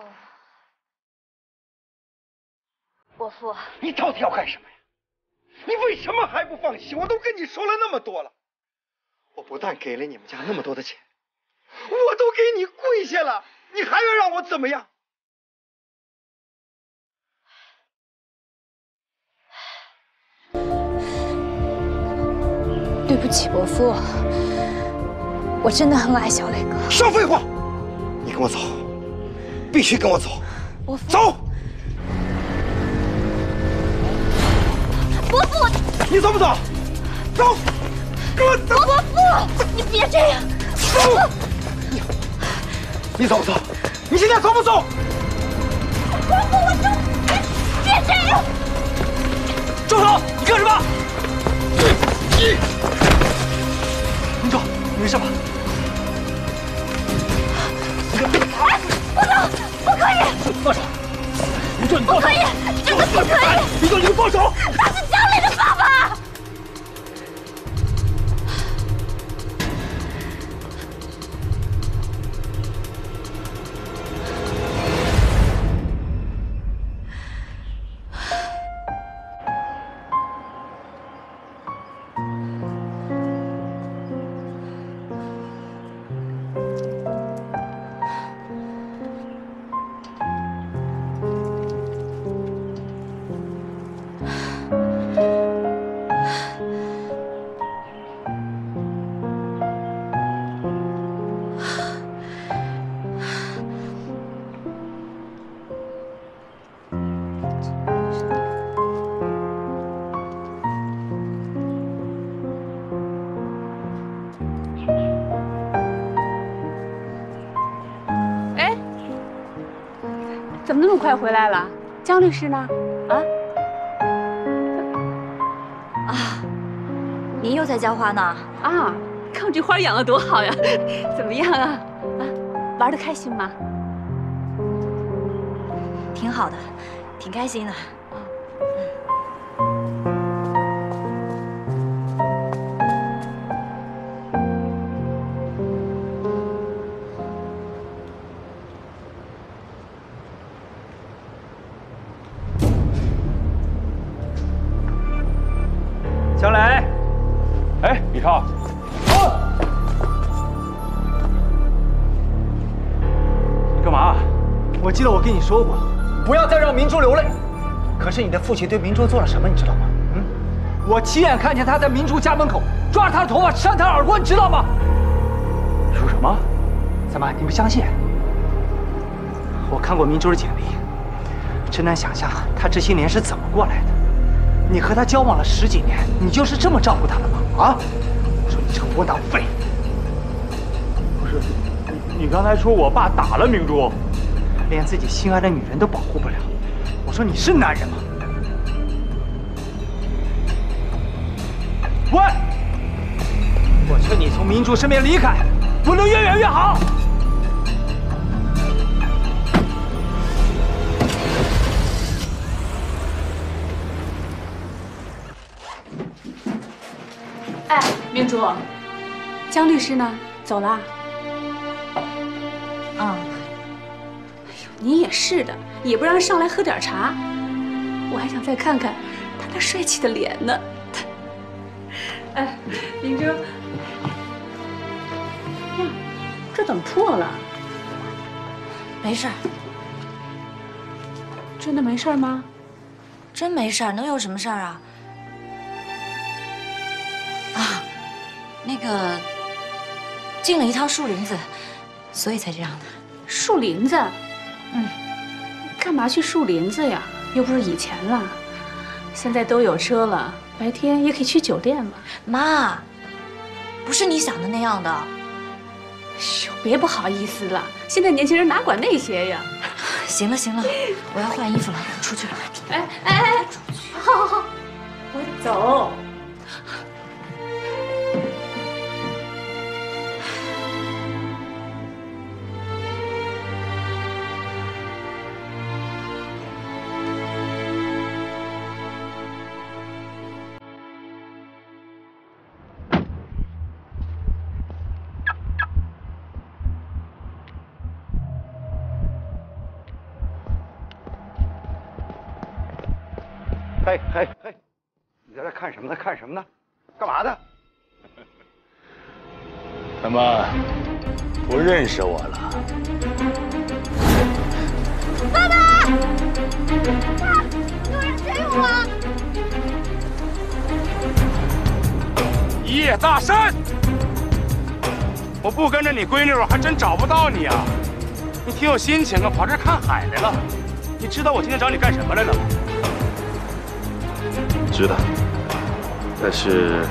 父，伯父，你到底要干什么呀？你为什么还不放弃？我都跟你说了那么多了，我不但给了你们家那么多的钱，我都给你跪下了，你还要让我怎么样？对不起，伯父，我真的很爱小磊哥。少废话！你跟我走，必须跟我走。伯父，走！伯父，你走不走？走！跟我走！伯父，你别这样。走！你你走不走？你现在走不走？伯父，我走！别这样！住手！你干什么？明珠，你没事吧？哎，不能，不可以！放手！我叫，你放手！不可以，真的不可以！你叫，你放手！他是江里的爸快回来了？江律师呢？啊？啊，您又在浇花呢？啊，看我这花养的多好呀！怎么样啊？啊，玩的开心吗？挺好的，挺开心的。江哎，李超，你干嘛？我记得我跟你说过，不要再让明珠流泪。可是你的父亲对明珠做了什么，你知道吗？嗯，我亲眼看见他在明珠家门口抓着她的头发扇她耳光，你知道吗？你说什么？怎么你不相信？我看过明珠的简历，真难想象她这些年是怎么过来的。你和她交往了十几年，你就是这么照顾她的吗？啊！窝囊废！不是，你你刚才说我爸打了明珠，连自己心爱的女人都保护不了，我说你是男人吗？喂！我劝你从明珠身边离开，不能越远越好。江律师呢？走了？嗯，你也是的，也不让上来喝点茶。我还想再看看他那帅气的脸呢。哎，明珠，呀，这怎么破了？没事儿，真的没事吗？真没事儿，能有什么事儿啊？啊，那个进了一趟树林子，所以才这样的。树林子？嗯，干嘛去树林子呀？又不是以前了，现在都有车了，白天也可以去酒店了。妈，不是你想的那样的。哟，别不好意思了，现在年轻人哪管那些呀？行了行了，我要换衣服了，出去了。哎哎哎，好好好，我走。嘿嘿嘿，你在这看什么呢？看什么呢？干嘛的？怎么不认识我了？爸爸，爸，有人追我？叶大山，我不跟着你闺女，我还真找不到你啊！你挺有心情啊，跑这儿看海来了。你知道我今天找你干什么来了吗？知道，但是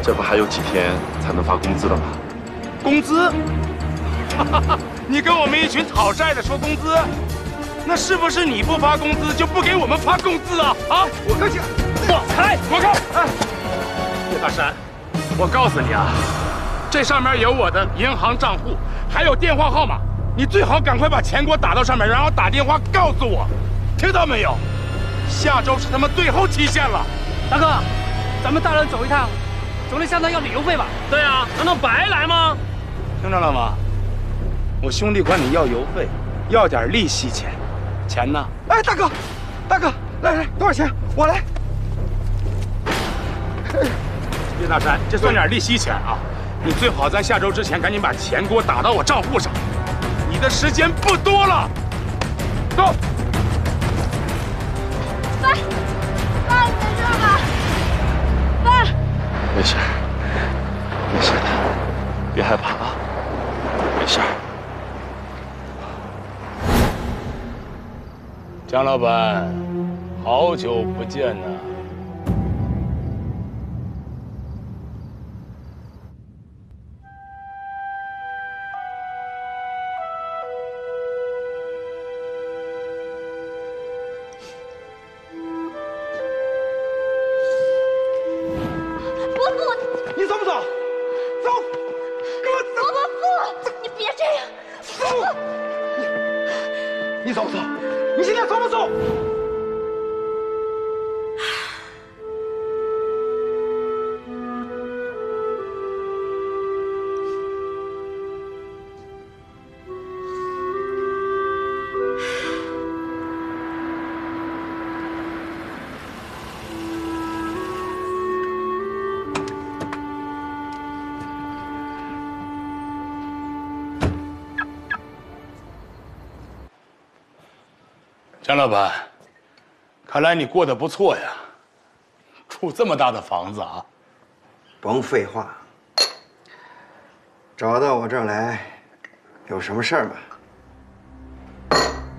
这不还有几天才能发工资了吗？工资？你跟我们一群讨债的说工资，那是不是你不发工资就不给我们发工资啊？啊！我跟你，我开，我开！哎，叶大山，我告诉你啊，这上面有我的银行账户，还有电话号码，你最好赶快把钱给我打到上面，然后打电话告诉我，听到没有？下周是他们最后期限了。大哥，咱们大人走一趟，总得向他要旅游费吧？对啊，难道白来吗？听着了吗？我兄弟管你要邮费，要点利息钱，钱呢？哎，大哥，大哥，来来，多少钱？我来。叶大山，这算点利息钱啊！你最好在下周之前赶紧把钱给我打到我账户上，你的时间不多了。走。没事，没事的，别害怕啊，没事。江老板，好久不见呐！板，看来你过得不错呀，住这么大的房子啊！甭废话，找到我这儿来，有什么事儿吗？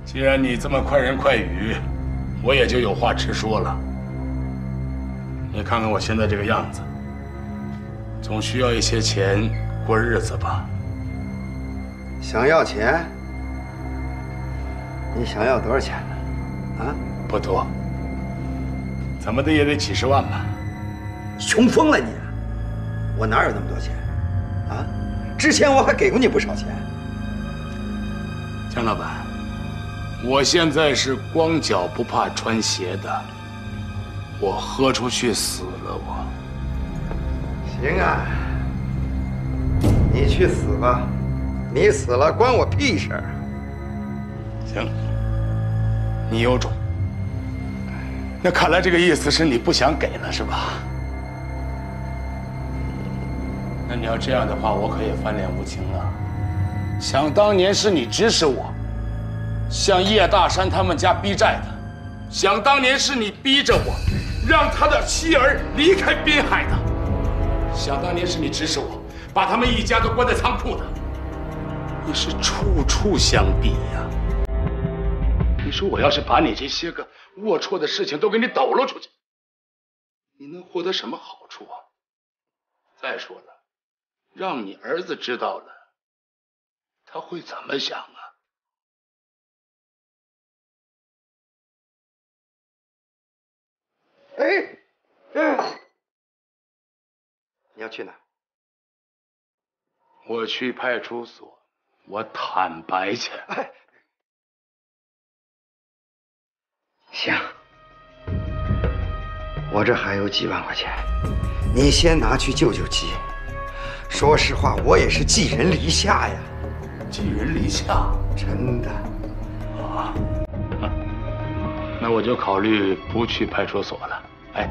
既然你这么快人快语，我也就有话直说了。你看看我现在这个样子，总需要一些钱过日子吧？想要钱？你想要多少钱呢？啊？不多，怎么的也得几十万吧？穷疯了你！我哪有那么多钱？啊？之前我还给过你不少钱。江老板，我现在是光脚不怕穿鞋的，我豁出去死了我。行啊，你去死吧！你死了关我屁事儿。行，你有种。那看来这个意思是你不想给了是吧？那你要这样的话，我可也翻脸不清了。想当年是你指使我，向叶大山他们家逼债的；想当年是你逼着我，让他的妻儿离开滨海的；想当年是你指使我，把他们一家都关在仓库的。你是处处相逼呀！你说我要是把你这些个龌龊的事情都给你抖搂出去，你能获得什么好处啊？再说了，让你儿子知道了，他会怎么想啊？哎，哎，你要去哪？我去派出所，我坦白去。哎，行，我这还有几万块钱，你先拿去救救急。说实话，我也是寄人篱下呀，寄人篱下，真的。啊，那那我就考虑不去派出所了。哎，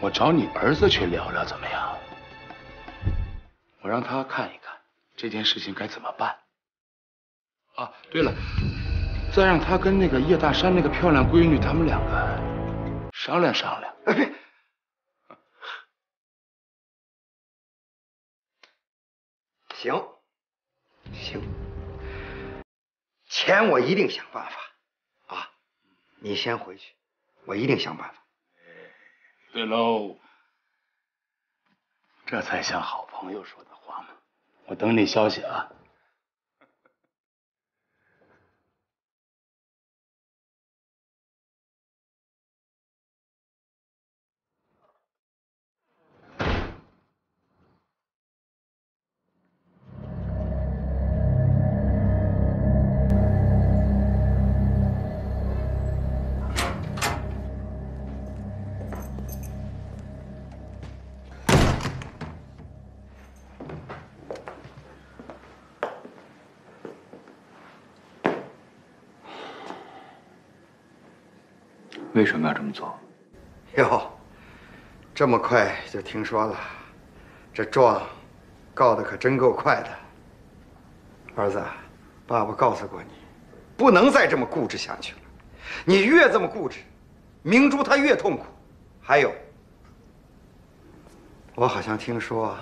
我找你儿子去聊聊怎么样？我让他看一看这件事情该怎么办。啊，对了，再让他跟那个叶大山那个漂亮闺女他们两个商量商量。哎，别，行，行，钱我一定想办法啊！你先回去，我一定想办法。对喽，这才像好朋友说的话嘛。我等你消息啊。为什么要这么做？哟，这么快就听说了，这状告的可真够快的。儿子，爸爸告诉过你，不能再这么固执下去了。你越这么固执，明珠她越痛苦。还有，我好像听说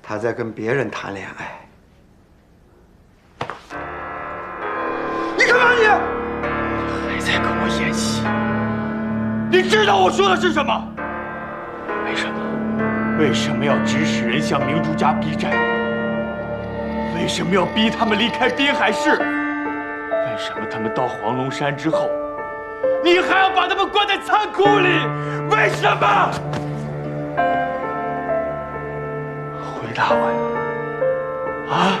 她在跟别人谈恋爱。知道我说的是什么？为什么？为什么要指使人向明珠家逼债？为什么要逼他们离开滨海市？为什么他们到黄龙山之后，你还要把他们关在仓库里？为什么？回答我呀！啊？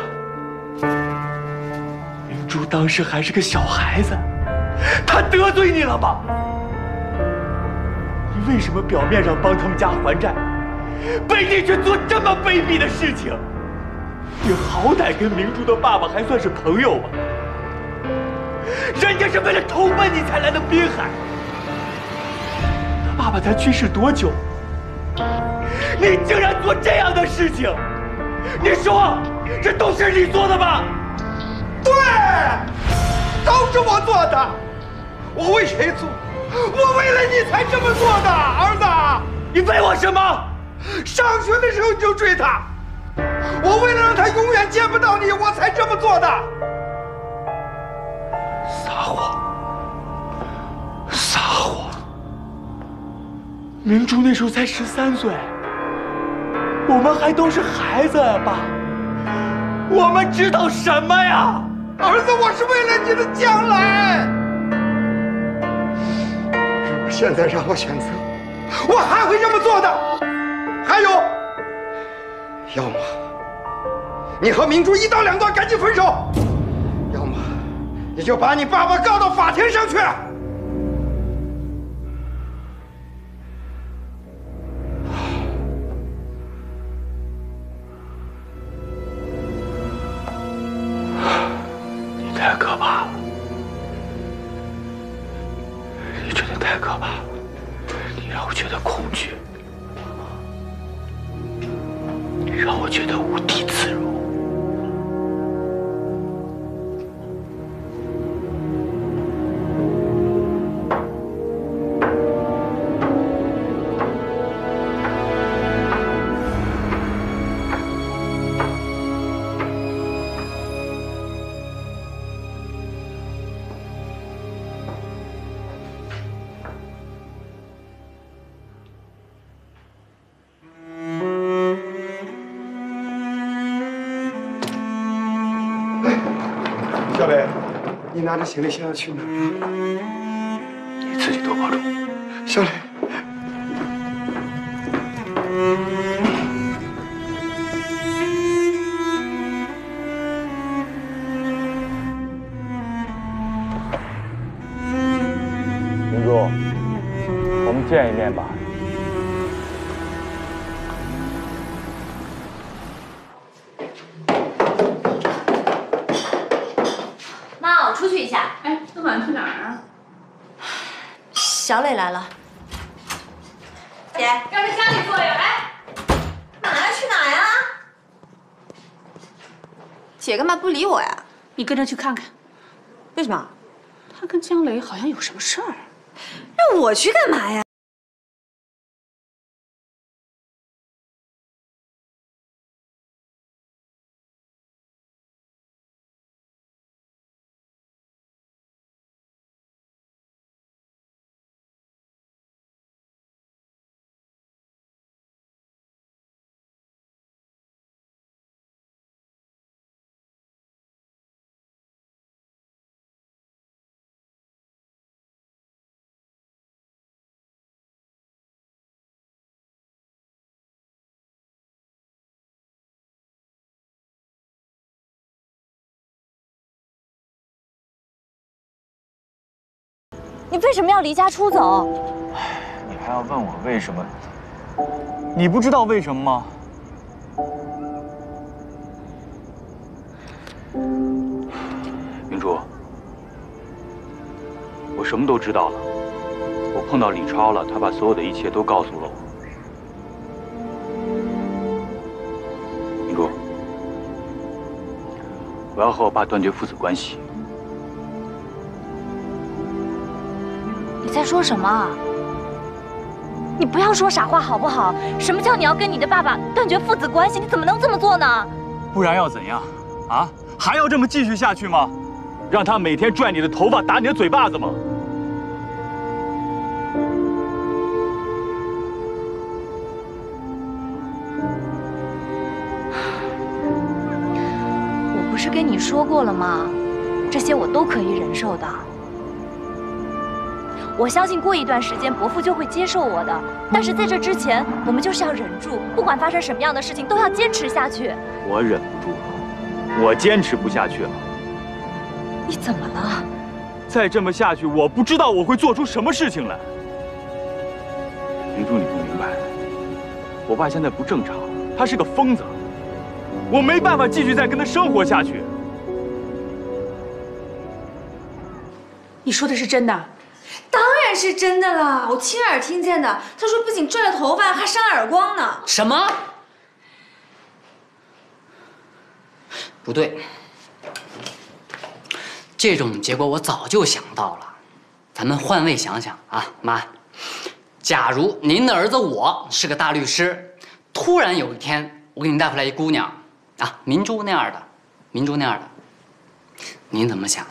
明珠当时还是个小孩子。他得罪你了吗？为什么表面上帮他们家还债，背地却做这么卑鄙的事情？你好歹跟明珠的爸爸还算是朋友吧？人家是为了投奔你才来的滨海，爸爸才去世多久？你竟然做这样的事情！你说，这都是你做的吧？对，都是我做的。我为谁做？我为了你才这么做的，儿子。你为我什么？上学的时候你就追他，我为了让他永远见不到你，我才这么做的。撒谎！撒谎！明珠那时候才十三岁，我们还都是孩子呀，爸。我们知道什么呀？儿子，我是为了你的将来。现在让我选择，我还会这么做的。还有，要么你和明珠一刀两断，赶紧分手；要么你就把你爸爸告到法庭上去。拿着行李箱要去哪儿？你自己多保重。小磊，理我呀？你跟着去看看，为什么？他跟江雷好像有什么事儿。让我去干嘛呀？你为什么要离家出走？你还要问我为什么？你不知道为什么吗？明珠，我什么都知道了。我碰到李超了，他把所有的一切都告诉了我。明珠，我要和我爸断绝父子关系。在说什么？你不要说傻话好不好？什么叫你要跟你的爸爸断绝父子关系？你怎么能这么做呢？不然要怎样？啊？还要这么继续下去吗？让他每天拽你的头发，打你的嘴巴子吗？我不是跟你说过了吗？这些我都可以忍受的。我相信过一段时间伯父就会接受我的，但是在这之前，我们就是要忍住，不管发生什么样的事情，都要坚持下去。我忍不住了，我坚持不下去了。你怎么了？再这么下去，我不知道我会做出什么事情来。明珠，你不明白，我爸现在不正常，他是个疯子，我没办法继续再跟他生活下去。你说的是真的？当然是真的了，我亲耳听见的。他说不仅拽了头发，还扇耳光呢。什么？不对，这种结果我早就想到了。咱们换位想想啊，妈，假如您的儿子我是个大律师，突然有一天我给您带回来一姑娘，啊，明珠那样的，明珠那样的，您怎么想？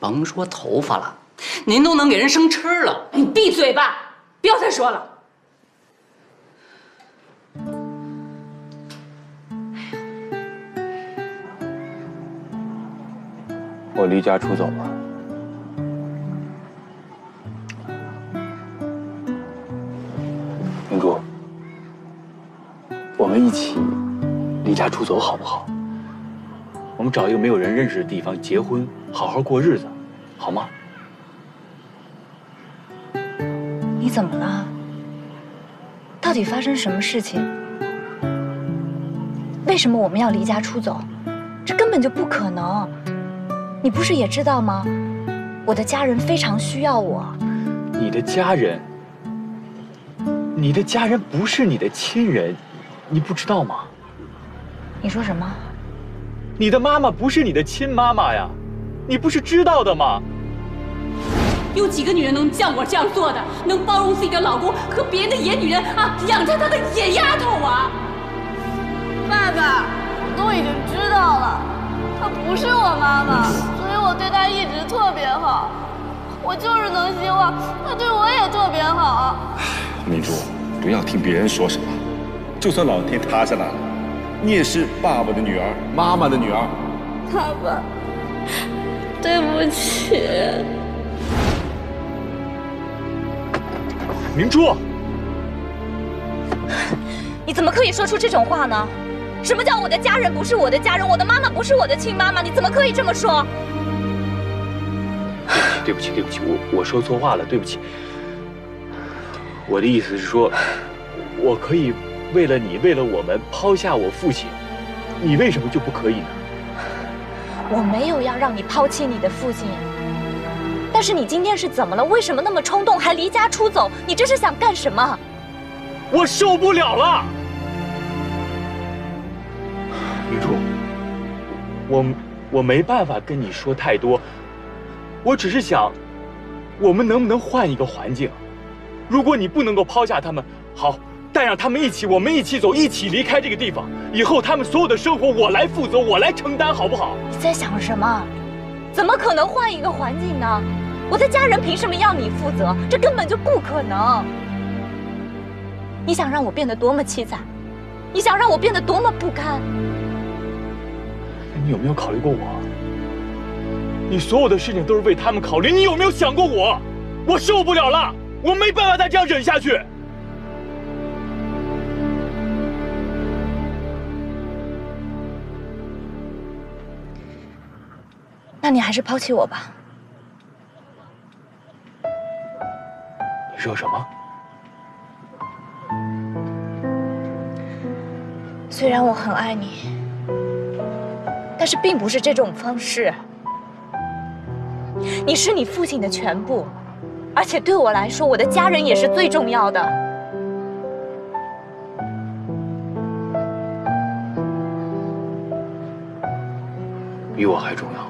甭说头发了，您都能给人生吃了。你闭嘴吧，不要再说了。我离家出走了。明珠，我们一起离家出走好不好？我们找一个没有人认识的地方结婚，好好过日子，好吗？你怎么了？到底发生什么事情？为什么我们要离家出走？这根本就不可能。你不是也知道吗？我的家人非常需要我。你的家人，你的家人不是你的亲人，你不知道吗？你说什么？你的妈妈不是你的亲妈妈呀，你不是知道的吗？有几个女人能像我这样做的？能包容自己的老公和别人的野女人啊，养着她的野丫头啊？爸爸，我都已经知道了，她不是我妈妈，所以我对她一直特别好。我就是能希望她对我也特别好。明珠，不要听别人说什么，就算老天塌下来了，你也是爸爸的女儿，妈妈的女儿。爸爸，对不起。明珠，你怎么可以说出这种话呢？什么叫我的家人不是我的家人？我的妈妈不是我的亲妈妈？你怎么可以这么说？对不起，对不起，我我说错话了，对不起。我的意思是说，我可以为了你，为了我们抛下我父亲，你为什么就不可以呢？我没有要让你抛弃你的父亲，但但是你今天是怎么了？为什么那么冲动，还离家出走？你这是想干什么？我受不了了，明珠，我我没办法跟你说太多，我只是想，我们能不能换一个环境？如果你不能够抛下他们，好，带上他们一起，我们一起走，一起离开这个地方。以后他们所有的生活我来负责，我来承担，好不好？你在想什么？怎么可能换一个环境呢？我的家人凭什么要你负责？这根本就不可能。你想让我变得多么凄惨？你想让我变得多么不堪？那你有没有考虑过我？你所有的事情都是为他们考虑，你有没有想过我？我受不了了，我没办法再这样忍下去。那你还是抛弃我吧。你说什么？虽然我很爱你，但是并不是这种方式。你是你父亲的全部，而且对我来说，我的家人也是最重要的。比我还重要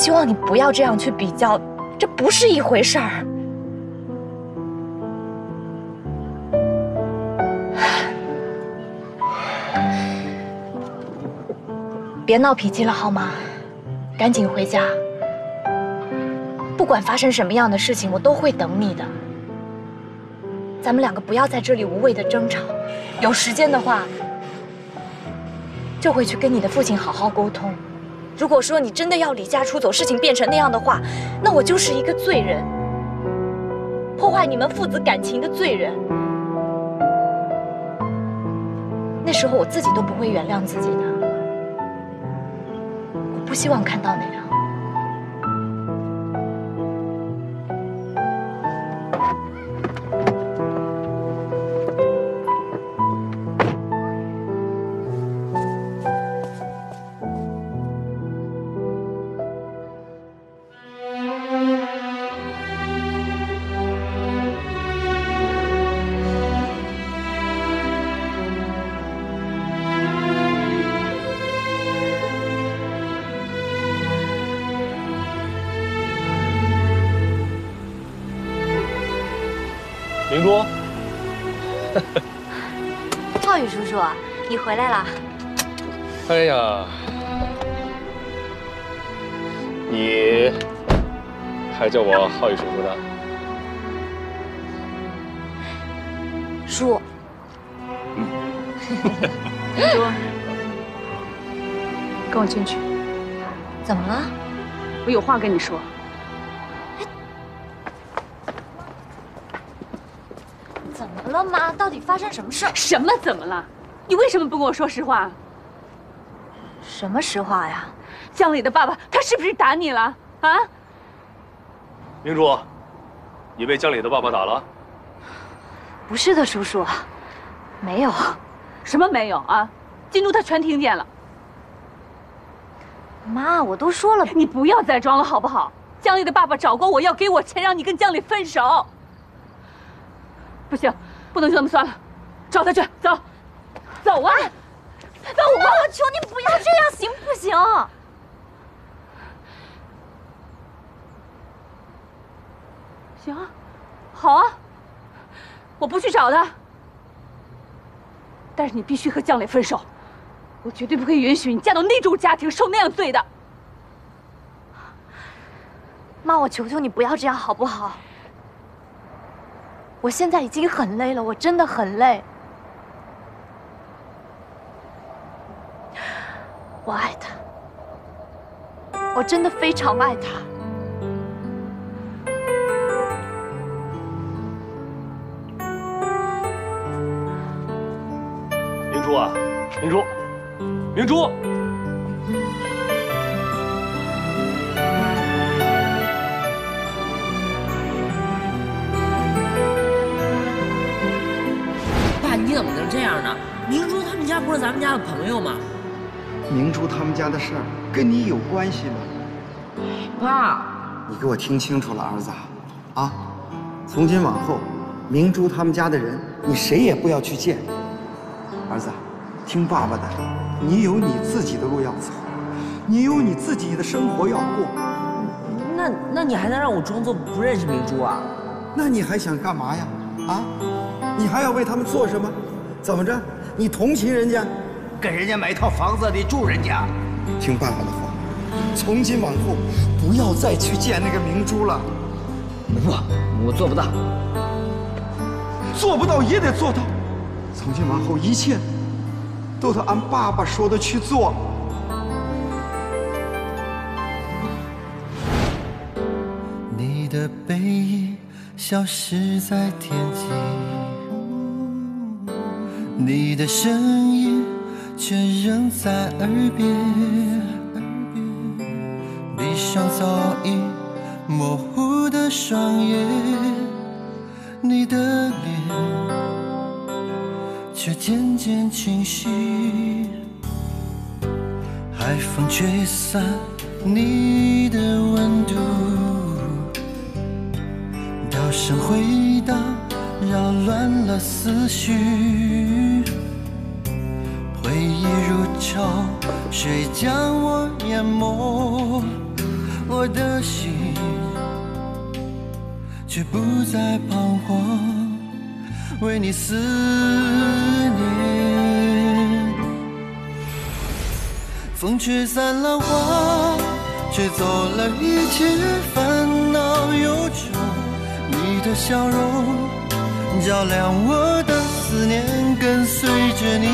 希望你不要这样去比较，这不是一回事儿。别闹脾气了好吗？赶紧回家。不管发生什么样的事情，我都会等你的。咱们两个不要在这里无谓的争吵。有时间的话，就回去跟你的父亲好好沟通。如果说你真的要离家出走，事情变成那样的话，那我就是一个罪人，破坏你们父子感情的罪人。那时候我自己都不会原谅自己的。我不希望看到那样。叔叔，你回来了。哎呀，你还叫我浩宇叔叔呢？叔。嗯。叔，跟我进去。怎么了？我有话跟你说。怎么了，妈？到底发生什么事？什么怎么了？你为什么不跟我说实话？什么实话呀？江磊的爸爸他是不是打你了？啊？明珠，你被江磊的爸爸打了？不是的，叔叔，没有。什么没有啊？金珠他全听见了。妈，我都说了，你不要再装了，好不好？江丽的爸爸找过我要给我钱，让你跟江丽分手。不行，不能就这么算了，找他去，走，走啊！走啊！我求你不要这样，行不行？行，好啊，我不去找他，但是你必须和江磊分手，我绝对不会允许你嫁到那种家庭受那样罪的。妈，我求求你不要这样，好不好？我现在已经很累了，我真的很累。我爱他，我真的非常爱他。明珠啊，明珠，明珠。爸，你怎么能这样呢？明珠他们家不是咱们家的朋友吗？明珠他们家的事儿跟你有关系吗？爸，你给我听清楚了，儿子，啊，从今往后，明珠他们家的人，你谁也不要去见。儿子，听爸爸的，你有你自己的路要走，你有你自己的生活要过。那那你还能让我装作不认识明珠啊？那你还想干嘛呀？啊，你还要为他们做什么？怎么着？你同情人家，给人家买套房子，你住人家。听爸爸的话，从今往后不要再去见那个明珠了。不，我做不到。做不到也得做到。从今往后一切都得按爸爸说的去做。你的背影消失在天际，你的声音却仍在耳边。像早已模糊的双眼，你的脸却渐渐清晰。海风吹散你的温度。涛声回荡，扰乱了思绪。回忆如潮水将我淹没，我的心却不再彷徨，为你思念。风吹散浪花，吹走了一切烦恼忧愁。你的笑容照亮我的思念，跟随着你，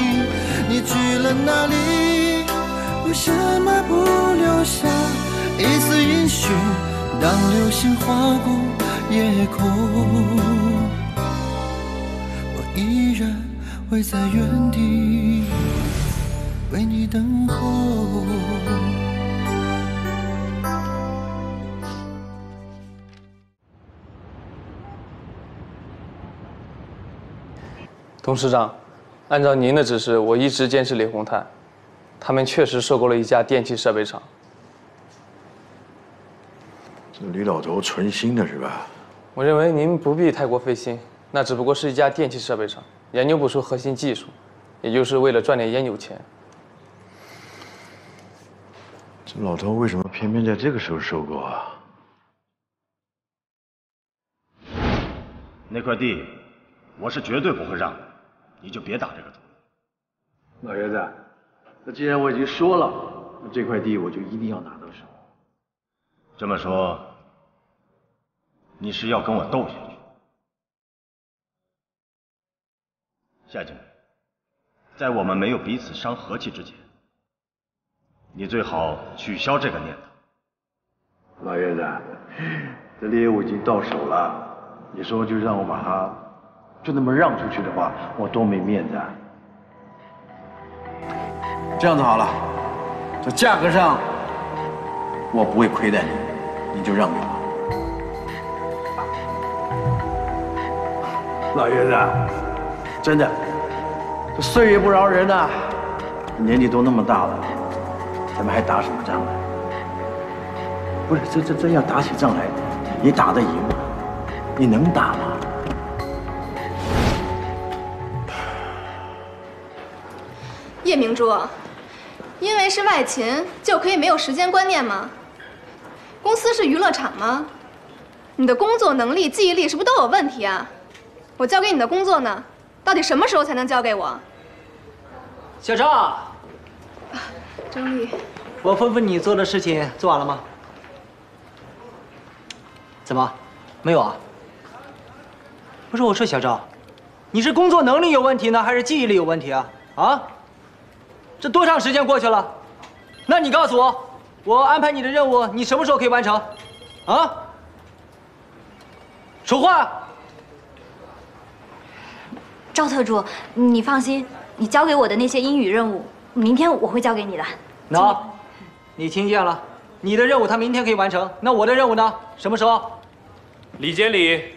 你去了哪里？为什么不留下一丝音讯？当流星划过夜空，我依然会在原地为你等候。董事长，按照您的指示，我一直监视李红泰，他们确实收购了一家电器设备厂。这李老头存心的是吧？我认为您不必太过费心，那只不过是一家电器设备厂，研究不出核心技术，也就是为了赚点烟酒钱。这老头为什么偏偏在这个时候收购啊？那块地，我是绝对不会让的，你就别打这个主意。老爷子，那既然我已经说了，那这块地我就一定要拿到手。这么说，你是要跟我斗下去？夏经理，在我们没有彼此伤和气之前，你最好取消这个念头。老爷子，这猎物已经到手了，你说就让我把它就那么让出去的话，我多没面子啊！这样子好了，这价格上我不会亏待你，你就让给我。老爷子，真的，这岁月不饶人呐、年纪都那么大了，咱们还打什么仗呢？不是，这这真要打起仗来，你打得赢吗？你能打吗？叶明珠，因为是外勤就可以没有时间观念吗？公司是娱乐场吗？你的工作能力、记忆力是不是都有问题啊？我交给你的工作呢，到底什么时候才能交给我？小赵，张丽，我吩咐你做的事情做完了吗？怎么，没有啊？不是我说小赵，你是工作能力有问题呢，还是记忆力有问题啊？啊？这多长时间过去了？那你告诉我，我安排你的任务，你什么时候可以完成？啊？说话！赵特助，你放心，你交给我的那些英语任务，明天我会交给你的。那，你听见了？你的任务他明天可以完成，那我的任务呢？什么时候？李经理，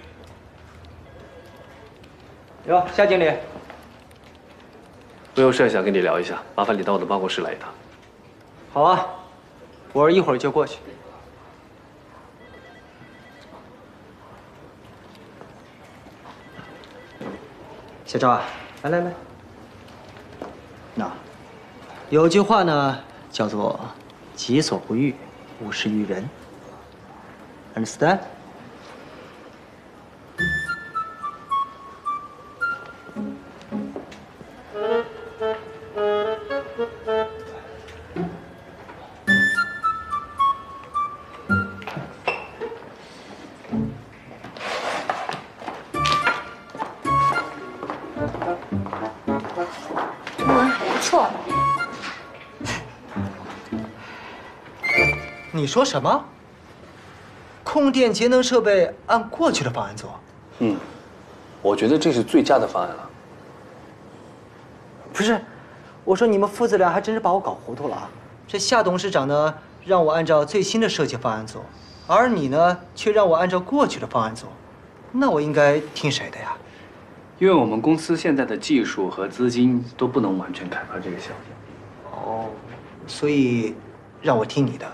哟，夏经理，我有事想跟你聊一下，麻烦你到我的办公室来一趟。好啊，我儿一会儿就过去。小赵啊，来来来，那有句话呢，叫做“己所不欲，勿施于人”。Understand？错。你说什么？控电节能设备按过去的方案做？嗯，我觉得这是最佳的方案了。不是，我说你们父子俩还真是把我搞糊涂了啊！这夏董事长呢，让我按照最新的设计方案做，而你呢，却让我按照过去的方案做，那我应该听谁的呀？因为我们公司现在的技术和资金都不能完全开发这个项目。哦，所以让我听你的。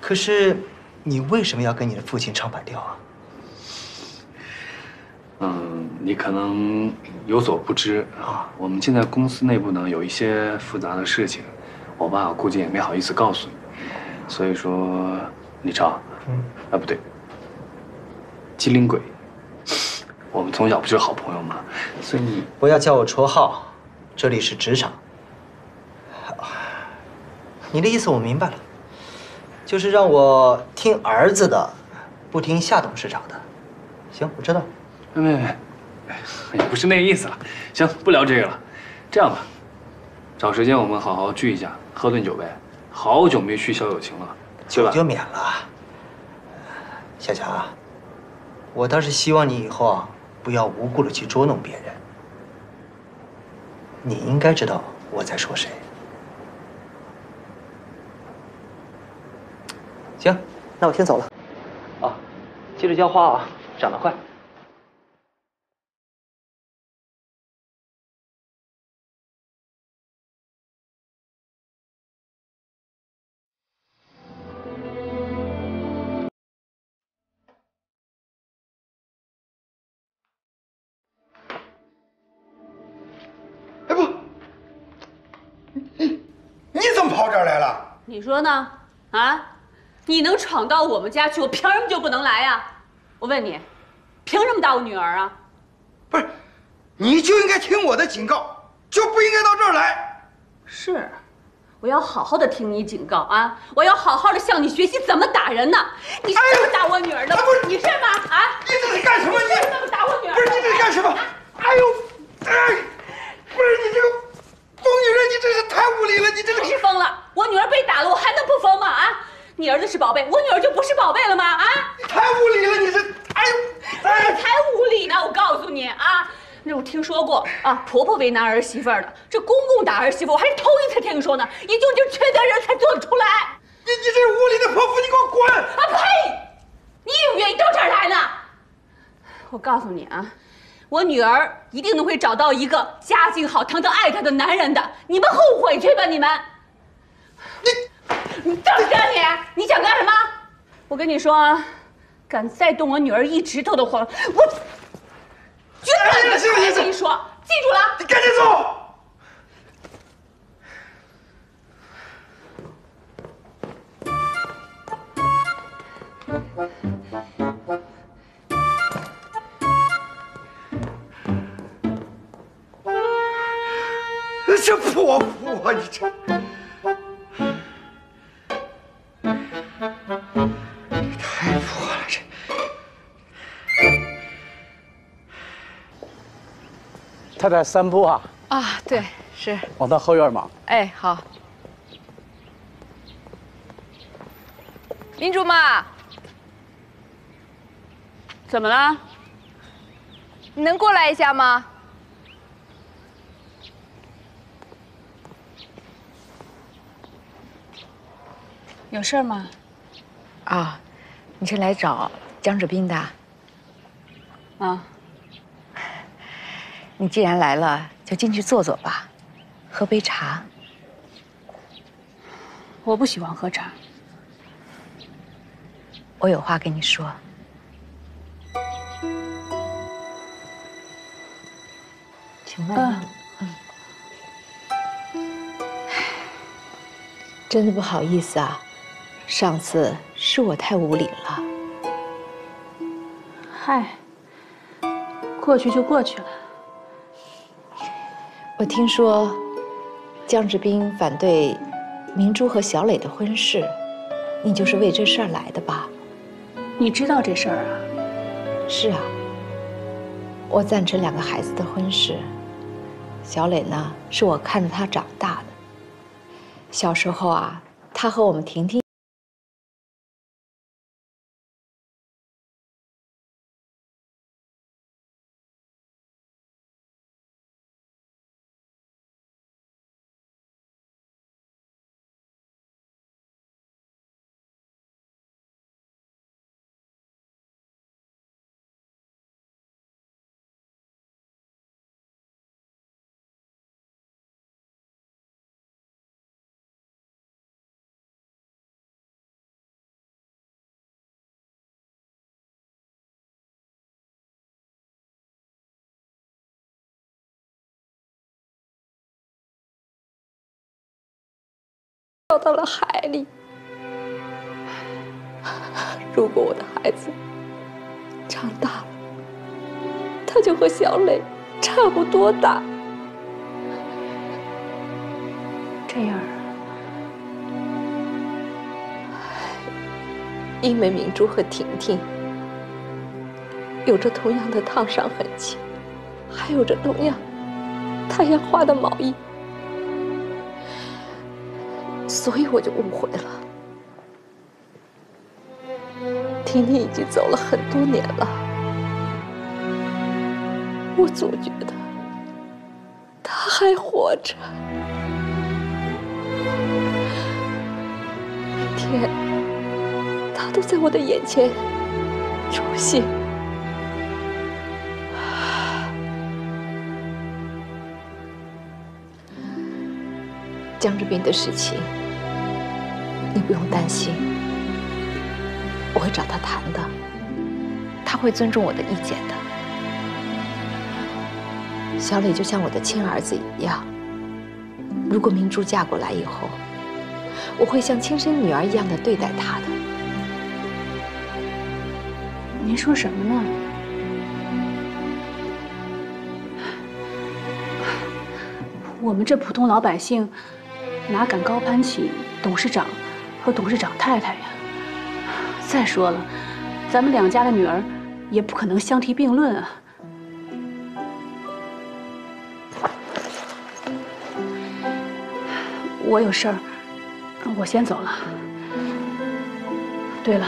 可是，你为什么要跟你的父亲唱反调啊？嗯，你可能有所不知啊。我们现在公司内部呢有一些复杂的事情，我爸估计也没好意思告诉你。所以说，李超，嗯，啊不对，机灵鬼，我们从小不就是好朋友吗？所以你不要叫我绰号，这里是职场。你的意思我明白了，就是让我听儿子的，不听夏董事长的。行，我知道。没没没，也不是那个意思了。行，不聊这个了。这样吧，找时间我们好好聚一下，喝顿酒呗。好久没叙小友情了，酒就免了。小强啊，我倒是希望你以后啊，不要无故的去捉弄别人。你应该知道我在说谁。行，那我先走了。啊，记着浇花啊，长得快。说呢？啊，你能闯到我们家去，我凭什么就不能来呀？我问你，凭什么打我女儿啊？不是你就应该听我的警告，就不应该到这儿来。是，我要好好的听你警告啊！我要好好的向你学习怎么打人呢？你是怎么打我女儿的？不是你是吗？啊！你这是干什么？你是怎么打我女儿？不是你这是干什么？哎呦，哎，不是你这个疯女人，你真是太无理了！你这个是疯了！我女儿被打了，我还能不疯吗？啊！你儿子是宝贝，我女儿就不是宝贝了吗？啊！你太无理了！你这，哎呦，哎，才无理呢！我告诉你啊，那我听说过啊，婆婆为难儿媳妇儿的，这公公打儿媳妇，我还是头一次听说呢。一定就缺德人才做得出来。你你这无理的泼妇，你给我滚！啊呸！你以为愿意到这儿来呢？我告诉你啊，我女儿一定能会找到一个家境好、疼她爱她的男人的。你们后悔去吧，你们！你你等着你！你想干什么？我跟你说啊，敢再动我女儿一指头的话，我绝对不会跟你说，记住了。你赶紧走！这泼妇啊，你这！太破了，这！太太三步啊？啊，对，是。我到后院忙。哎，好。民主妈，怎么了？你能过来一下吗？有事吗？啊，你是来找江志斌的？啊。你既然来了，就进去坐坐吧，喝杯茶。我不喜欢喝茶。我有话跟你说。请问，嗯，真的不好意思啊，上次是我太无礼了。嗨，过去就过去了。我听说江志斌反对明珠和小磊的婚事，你就是为这事儿来的吧？你知道这事儿啊？是啊，我赞成两个孩子的婚事。小磊呢，是我看着他长大的。小时候啊，他和我们婷婷。掉到了海里。如果我的孩子长大了，他就和小磊差不多大。这样，因为明珠和婷婷有着同样的烫伤痕迹，还有着同样太阳花的毛衣。所以我就误会了。婷婷已经走了很多年了，我总觉得她还活着。每天，她都在我的眼前出现。江志斌的事情。你不用担心，我会找他谈的，他会尊重我的意见的。小磊就像我的亲儿子一样，如果明珠嫁过来以后，我会像亲生女儿一样的对待她的。您说什么呢？我们这普通老百姓，哪敢高攀起董事长？和董事长太太呀，再说了，咱们两家的女儿也不可能相提并论啊。我有事儿，我先走了。对了，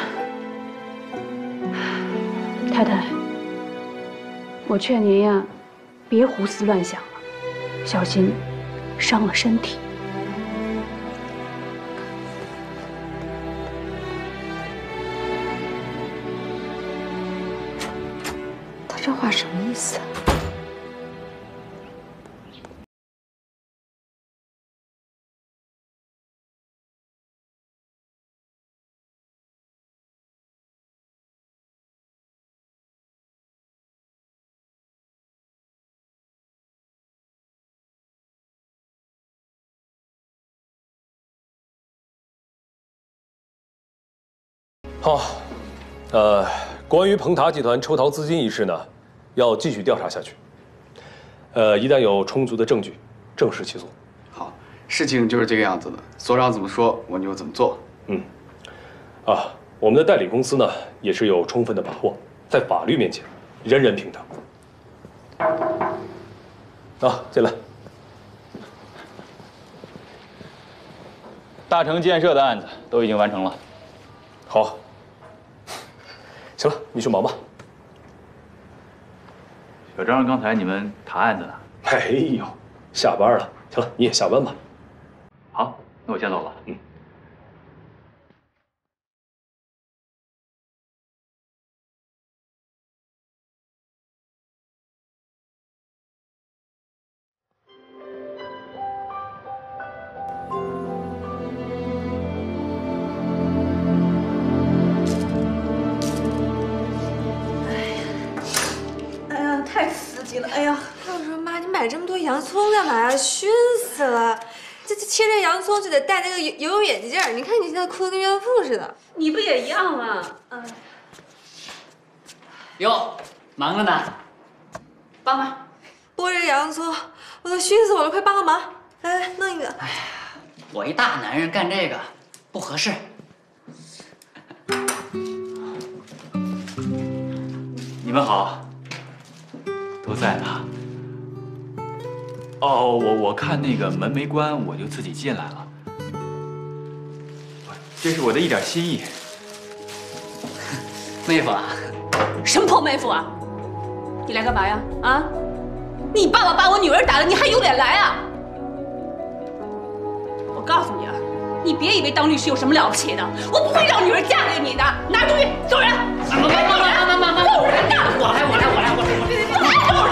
太太，我劝您呀，别胡思乱想了，小心伤了身体。思？好，呃，关于鹏达集团抽逃资金一事呢？要继续调查下去。呃，一旦有充足的证据，正式起诉。好，事情就是这个样子的。所长怎么说，我就怎么做。嗯。啊，我们的代理公司呢，也是有充分的把握，在法律面前，人人平等。啊，进来。大成建设的案子都已经完成了。好。行了，你去忙吧。小张，刚才你们谈案子呢？没有，下班了。行了，你也下班吧。好，那我先走了。嗯。葱干嘛呀？熏死了！这这切这洋葱就得戴那个游游泳眼镜儿。你看你现在哭得跟孕妇似的。你不也一样吗？嗯。哟，忙着呢，帮忙剥这个洋葱，我都熏死我了！快帮个忙，来来弄一个。哎呀，我一大男人干这个不合适。你们好，都在呢。哦，我我看那个门没关，我就自己进来了。这是我的一点心意。妹夫啊，什么破妹夫啊？你来干嘛呀？啊？你爸爸把我女儿打了，你还有脸来啊？我告诉你啊，你别以为当律师有什么了不起的，我不会让女儿嫁给你的。拿东西走人！走人！走人呐！我来，我来，我来，我来！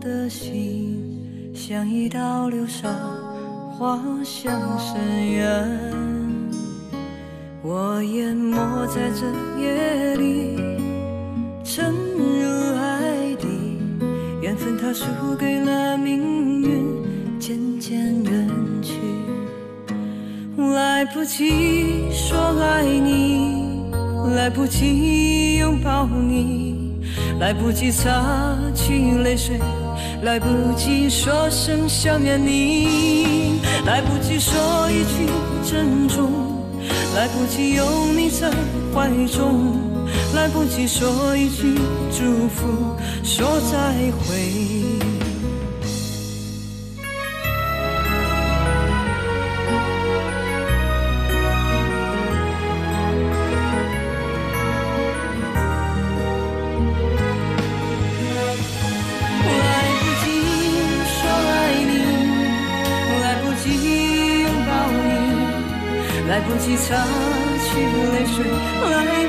的心，像一道流沙，滑向深渊。我淹没在这夜里，沉入海底，缘分它输给了命运，渐渐远去。来不及说爱你，来不及拥抱你，来不及擦去泪水，来不及说声想念你，来不及说一句珍重，来不及拥你在怀中，来不及说一句祝福，说再会。擦去泪水，